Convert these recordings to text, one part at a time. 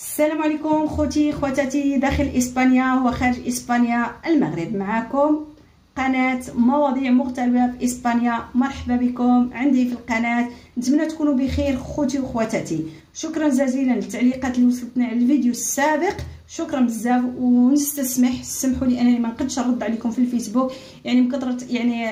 السلام عليكم خوتي خواتاتي داخل إسبانيا وخارج إسبانيا المغرب معكم قناة مواضيع مختلفة في إسبانيا. مرحبا بكم. عندي في القناة نتمنى تكونوا بخير خوتي وخواتاتي. شكرا جزيلا للتعليقات اللي وصلتنا على الفيديو السابق. شكرا بزاف ونستسمح سمحوا لي أنني ما نقدش نرد عليكم في الفيسبوك. يعني من يعني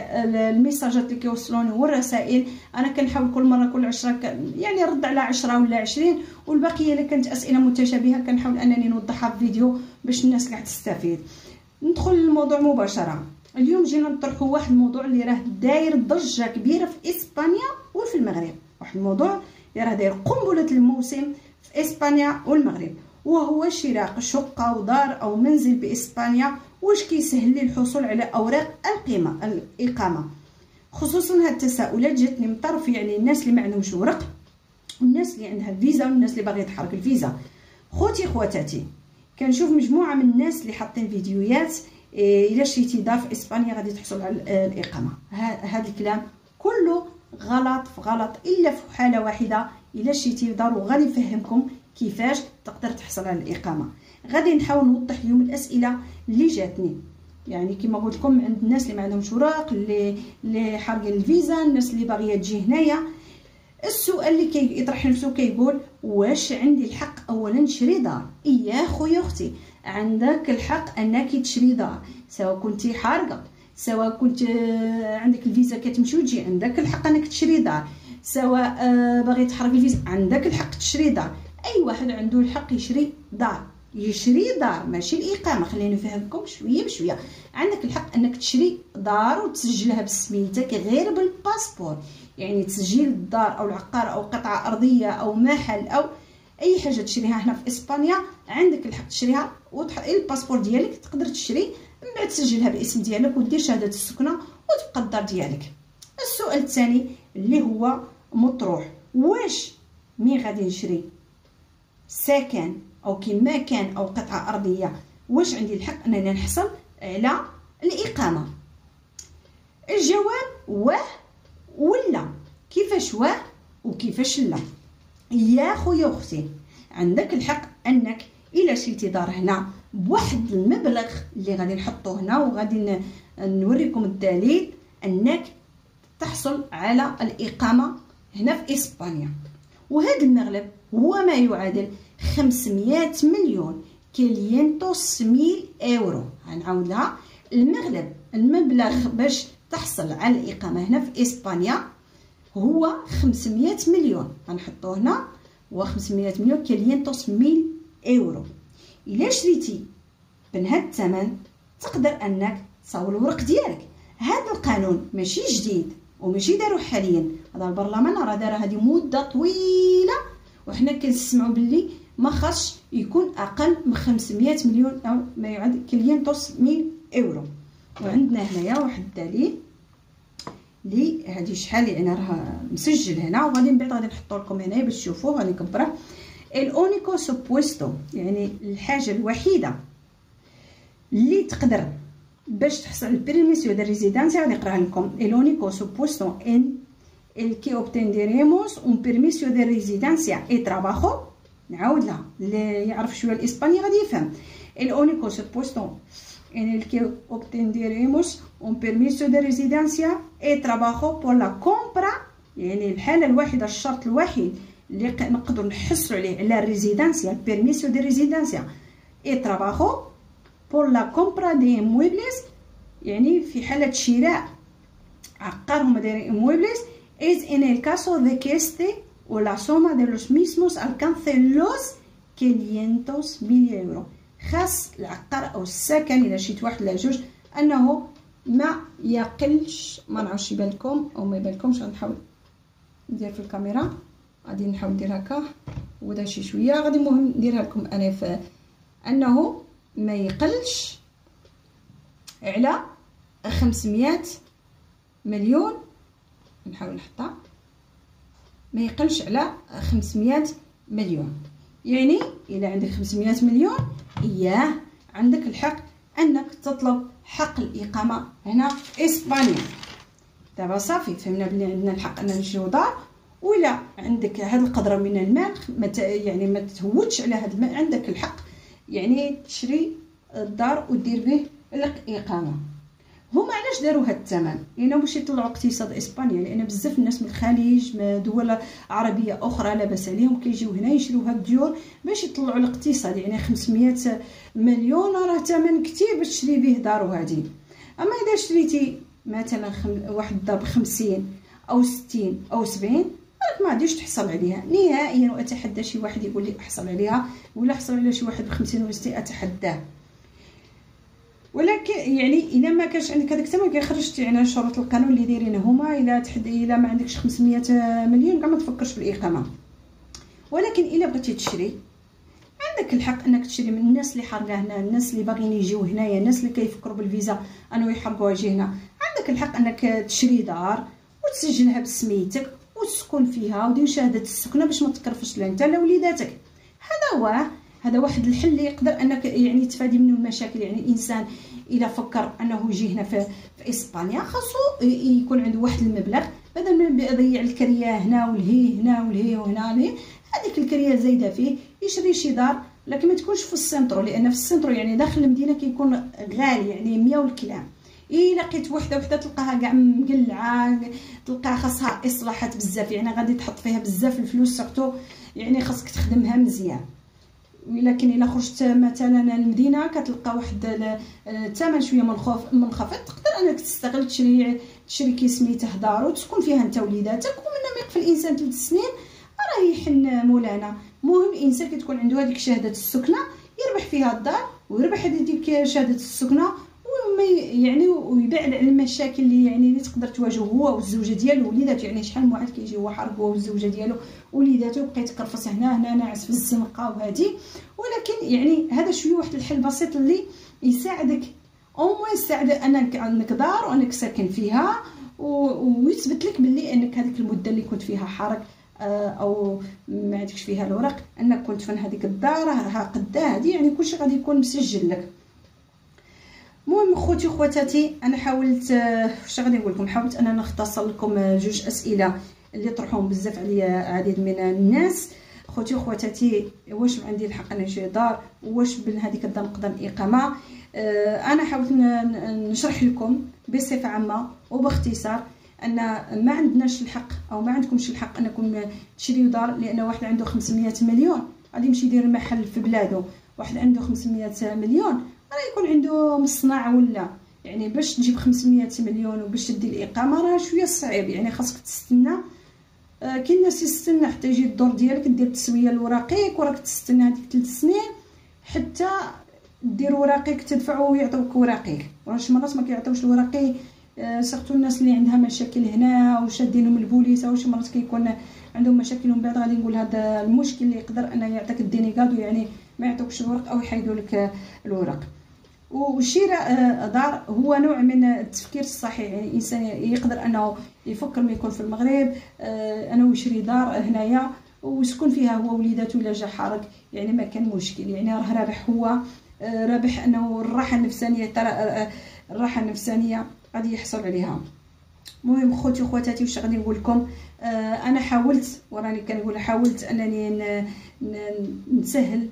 الميساجات اللي كيوصلوني والرسائل أنا كنحاول كل مرة كل 10 يعني نرد على 10 ولا 20 والبقية إلا كانت أسئلة متشابهة كنحاول أنني نوضحها في فيديو باش الناس كاع تستفيد. ندخل للموضوع مباشرة. اليوم جينا نطرحوا واحد الموضوع اللي راه داير ضجة كبيرة في إسبانيا وفي المغرب. واحد الموضوع اللي راه داير قنبلة الموسم في إسبانيا والمغرب. وهو شراء شقة أو دار أو منزل بإسبانيا واش كيسهل لي الحصول على أوراق القيمة الإقامة؟ خصوصا هاد التساؤلات جاتني من طرف يعني الناس اللي ما عندهمش ورق والناس اللي عندها الفيزا والناس اللي باغية تحرك الفيزا. خوتي خواتاتي كنشوف مجموعة من الناس اللي حاطين فيديوهات إيه إلا شريتي دار في إسبانيا غادي تحصل على الإقامة. هذا الكلام كله غلط في غلط إلا في حالة واحدة إلا شريتي دار وغادي نفهمكم كيفاش تقدر تحصل على الإقامة. غادي نحاول نوضح اليوم الأسئلة اللي جاتني. يعني كما قلت لكم عند الناس اللي ما عندهمش اوراق اللي اللي حارقين الفيزا الناس اللي باغية تجي هنايا. السؤال اللي كيطرح نفسه كيقول واش عندي الحق اولا نشري دار؟ إياه خويا أختي. عندك الحق أنك تشري دار سواء كنتي حارقة سواء كنت عندك الفيزا كتمشي وتجي عندك الحق أنك تشري دار سواء آه، باغي تحرق الفيزا عندك الحق تشري دار. أي واحد عنده الحق يشري دار. يشري دار. ماشي الإقامة. خليني نفهمكم شوية بشوية. عندك الحق أنك تشري دار وتسجلها بسميتك غير بالباسبور. يعني تسجيل الدار أو العقار أو قطعة أرضية أو محل أو أي حاجة تشريها هنا في إسبانيا عندك الحق تشريها وتحط الباسبور ديالك تقدر تشري. من بعد تسجلها باسم ديالك ودير شهادة السكنة وتبقى الدار ديالك. السؤال الثاني اللي هو مطروح. واش مين غادي نشري سكن أو كما كان أو قطعة أرضية واش عندي الحق انني نحصل على الإقامة؟ الجواب واه ولا. كيفاش واه وكيفاش لا؟ يا خويا أختي عندك الحق أنك إلا شريتي دار هنا بواحد المبلغ اللي غادي نحطوه هنا وغادي نوريكم الدليل أنك تحصل على الإقامة هنا في إسبانيا. وهذا المبلغ هو ما يعادل 500 مليون quinientos mil euro. غنعاودها المغرب المبلغ باش تحصل على الإقامة هنا في إسبانيا هو 500 مليون. غنحطوه هنا. هو 500 مليون quinientos mil euro. إلا شريتي بهذا الثمن تقدر أنك تصاوب الورق ديالك. هذا القانون ماشي جديد وماشي دارو حاليا. هذا البرلمان راه دار هذه مدة طويلة وحنا كنسمعوا باللي ما خاصش يكون أقل من 500 مليون أو ما يعادل كلينتوس ميل أورو. وعندنا هنايا واحد الدليل لي هادي شحال يعني راه مسجل هنا وغادي من بعد غادي نحطو لكم هنايا باش تشوفوه غادي نكبره. ال único supuesto يعني الحاجة الوحيدة اللي تقدر باش تحصل على ال permiso de residencia غادي نقراها لكم. Único supuesto en el que obtendremos un permiso de residencia y trabajo نعاود لها اللي يعرف شويه الاسباني غادي يفهم el único supuesto en el que obtendremos un permiso de residencia y trabajo por la compra يعني الحاله الواحده الشرط الوحيد اللي نقدر نحصلوا عليه على الريزيدانسيا البيرميسو دي ريزيدانسيا اي تراباجو بور لا كومبرا دي مويبليس يعني في حالة شراء عقار هما دايرين مويبليس es en el caso de que este o la suma de los mismos alcance los 500 مليون يورو خاص العقار أو السكن الا شريت واحد ولا جوج انه ما يقلش ما نعرفش يبان أو ما يبانلكمش غنحاول ندير في الكاميرا غادي نحاول ندير هكا ودا شي شوية غادي المهم نديرها لكم أنا في انه ما يقلش على 500 مليون نحاول نحطها. ما يقلش على 500 مليون. يعني إلا عندك 500 مليون إياه عندك الحق أنك تطلب حق الإقامة هنا في إسبانيا. دابا صافي فهمنا بلي عندنا الحق اننا نشريو دار ولا عندك هاد القدره من المال ما يعني ما تهودش على هاد المال عندك الحق يعني تشري الدار ودير به الإقامة. هما علاش داروا هاد الثمن؟ لأنه باش يطلعوا اقتصاد إسبانيا لأن بزاف الناس من الخليج من دول عربية أخرى لاباس عليهم كيجيو هنا يشريو هاد الديور باش يطلعوا الاقتصاد. يعني 500 مليون راه ثمن كثير باش تشري به دار هادي. أما إذا شريتي مثلا خم... واحد الدار ب 50 أو 60 أو 70 راك ما غاديش تحصل عليها. نهائيا وأتحدى شي واحد يقول لي احصل عليها ولا حصل على شي واحد ب 50 ولا 60 أتحداه. ولكن يعني الا ما كانش عندك هذاك الثمن كيخرجتي على شروط القانون اللي دايرين هما. إلا تحد إلا ما عندكش 500 مليون كاع ما تفكرش في الإقامة. ولكن إلا بغيتي تشري عندك الحق إنك تشري من الناس اللي حارقة هنا الناس اللي باغيين يجيو هنايا الناس اللي كيفكروا بالفيزا أنه يحبوا يجي هنا عندك الحق إنك تشري دار وتسجلها بسميتك وتسكن فيها ودير شهادة السكنة باش ما تكرفش لا أنت لا وليداتك. هذا هو هذا واحد الحل اللي يقدر أنك يعني تفادي منه المشاكل. يعني الإنسان إلا فكر أنه يجي هنا في, في إسبانيا خاصو يكون عنده واحد المبلغ بدل ما يضيع الكريه هنا والهي هنا والهي وهنا ليه هذيك الكريه زايدة فيه يشري شي دار لكن ما تكونش في ال centro لأن في ال centro يعني داخل المدينة كيكون غالي يعني 100 والكلام. إلا لقيت وحدة وحدة تلقاها كاع مقلعة تلقاها خاصها إصلاحات بزاف يعني غادي تحط فيها بزاف الفلوس surtout يعني خاصك تخدمها مزيان. ولكن إلا خرجت مثلا المدينة كتلقى واحد الثمن شوية منخفض تقدر أنك تستغل تشري تشري كي سميته دار وتسكن فيها أنت وليداتك ومن ما يقف الإنسان ثلاث سنين راه يحن مولانا. المهم الإنسان كتكون عنده هذيك شهادة السكنة يربح فيها الدار ويربح هذيك شهادة السكنة وما يعني ويبعد على المشاكل اللي يعني اللي تقدر تواجه هو والزوجة ديالو وليداتو يعني شحال من واحد كيجي هو حرق هو والزوجة ديالو وليداتو بقى يتكرفس هنا هنا ناعس في الزنقة وهادي. ولكن يعني هذا شوية واحد الحل بسيط اللي يساعدك. أو موان يساعد انك عندك دار وأنك ساكن فيها ويثبت لك باللي أنك هذيك المدة اللي كنت فيها حرق آه، أو ما عندكش فيها الورق أنك كنت في هذيك الدار ها قدا هذه يعني كلشي غادي يكون مسجل لك. المهم خوتي خواتاتي أنا حاولت واش غادي نقول لكم حاولت اننا نختصر لكم جوج أسئلة اللي طرحوهم بزاف عليا عديد من الناس. خوتي وخواتاتي واش عندي الحق أنا نشري دار؟ واش بين هذيك الدار نقدر الاقامه آه أنا حاولت نشرح لكم بصفة عامة وباختصار أن ما عندناش الحق أو ما عندكمش الحق أنكم تشريو دار لأن واحد عنده 500 مليون. غادي يمشي يدير محل في بلادو واحد عنده 500 مليون. راه يكون عنده مصنع ولا يعني باش تجيب 500 مليون وباش تدي الإقامة راه شوية صعيب. يعني خاصك تستنى. آه كاين ناس يستنى حتى يجي الدور ديالك دير التسوية الوراقيك وراك تستنى هذيك 3 سنين حتى دير وراقيك تدفع ويعطوك وراقيك واش مرات ما كيعطيوش الوراقي آه surtout الناس اللي عندها مشاكل هنا وشادينهم البوليس أو شي مرات كيكون عندهم مشاكل ومن بعد غادي نقول هذا المشكل اللي يقدر انه يعطيك ال denegado يعني ما يعطوكش الورق أو يحيدوا لك الورق. وشراء آه، دار هو نوع من التفكير الصحيح. يعني الإنسان يقدر أنه يفكر ما يكون في المغرب. آه، انه يشري دار هنايا ويسكن فيها هو وليداته الا جا حرق يعني ما كان مشكل. يعني راه رابح هو. آه، رابح أنه الراحة النفسانية الراحة النفسانية غادي يحصل عليها. المهم خوتي وخواتاتي واش غادي نقول لكم؟ أنا حاولت وراني كنقول حاولت أنني نسهل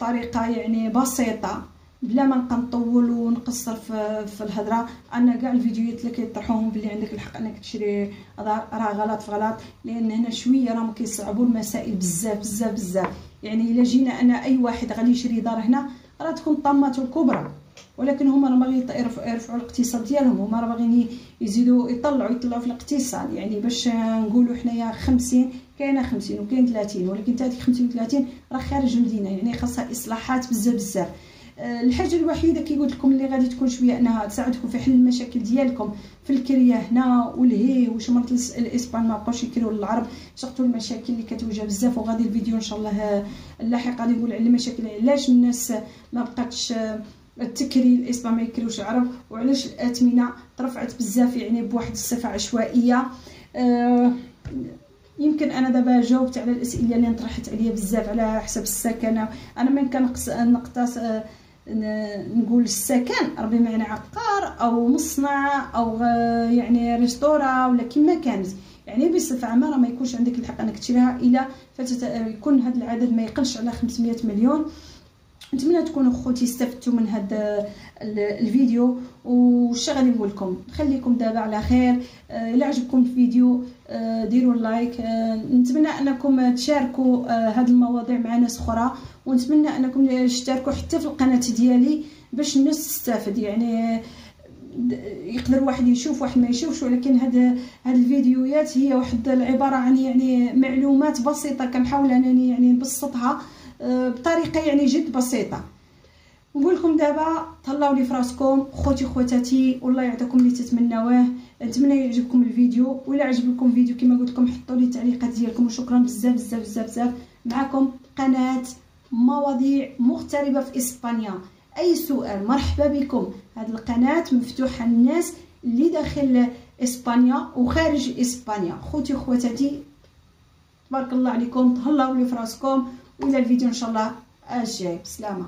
طريقة يعني بسيطة. بلا ما نبقى نطول ونقصر في, في الهضرة أنا كاع الفيديوهات اللي كيطرحوهم بلي عندك الحق أنك تشري راه غلط في غلط لأن هنا شوية راهم كيصعبوا المسائل بزاف بزاف بزاف. يعني إلا جينا أنا أي واحد غادي يشري دار هنا راه تكون طاماته الكبرى. ولكن هما راه باغيين يرفعوا الاقتصاد ديالهم هما راه باغيين يزيدوا يطلعوا يطلعوا في الاقتصاد. يعني باش نقولوا حنايا 50 كاينة 50 وكاين 30 ولكن حتى هذيك 50 و 30 راه خارج المدينة. يعني خاصها إصلاحات بزاف بزاف. الحاجة الوحيدة كي قلت لكم اللي غادي تكون شوية أنها تساعدكم في حل المشاكل ديالكم في الكرية هنا والهي واش مرات الإسبان ما بقاوش يكريو للعرب surtout المشاكل اللي كتواجه بزاف. وغادي الفيديو إن شاء الله اللاحق غادي نقول على المشاكل علاش الناس ما بقاتش التكري الإسبان ما يكريوش العرب؟ وعلاش الاثمنه ترفعت بزاف يعني بواحد الصفة عشوائية. أه يمكن أنا دابا جاوبت على الأسئلة اللي طرحت عليا بزاف على حسب السكنة. أنا من كنقص نقطه نقول السكن راه بمعنى عقار أو مصنع أو يعني ريستورا ولا كما كانت. يعني بصفة عامة راه ما يكونش عندك الحق إنك تشريها إلا فتت يكون هذا العدد ما يقلش على 500 مليون. نتمنى تكونوا خوتي استفدتوا من هذا الفيديو وش غادي نقول لكم نخليكم دابا على خير. آه، إلا عجبكم الفيديو آه، ديروا لايك. آه، نتمنى أنكم تشاركوا هذه المواضيع مع ناس أخرى ونتمنى أنكم تشتركوا حتى في القناة ديالي باش الناس تستافد. يعني يقدر واحد يشوف واحد ما يشوفش ولكن هاد هاد الفيديوهات هي واحد العبارة عن يعني معلومات بسيطة كنحاول أنني يعني نبسطها بطريقة يعني جد بسيطة. نقول لكم دابا طلعوا لي فراسكم خوتي خواتاتي والله يعطيكم اللي تتمناوه. نتمنى يعجبكم الفيديو ولا عجبكم الفيديو كما قلت لكم حطوا لي التعليقات ديالكم وشكرا بزاف بزاف بزاف بزاف. معكم قناة مواضيع مغتربة في إسبانيا. أي سؤال مرحبا بكم. هذه القناة مفتوحة للناس اللي داخل إسبانيا وخارج إسبانيا. خوتي وخواتاتي تبارك الله عليكم تهلاو لي فراسكم وإلى الفيديو إن شاء الله الجاي. بسلامة.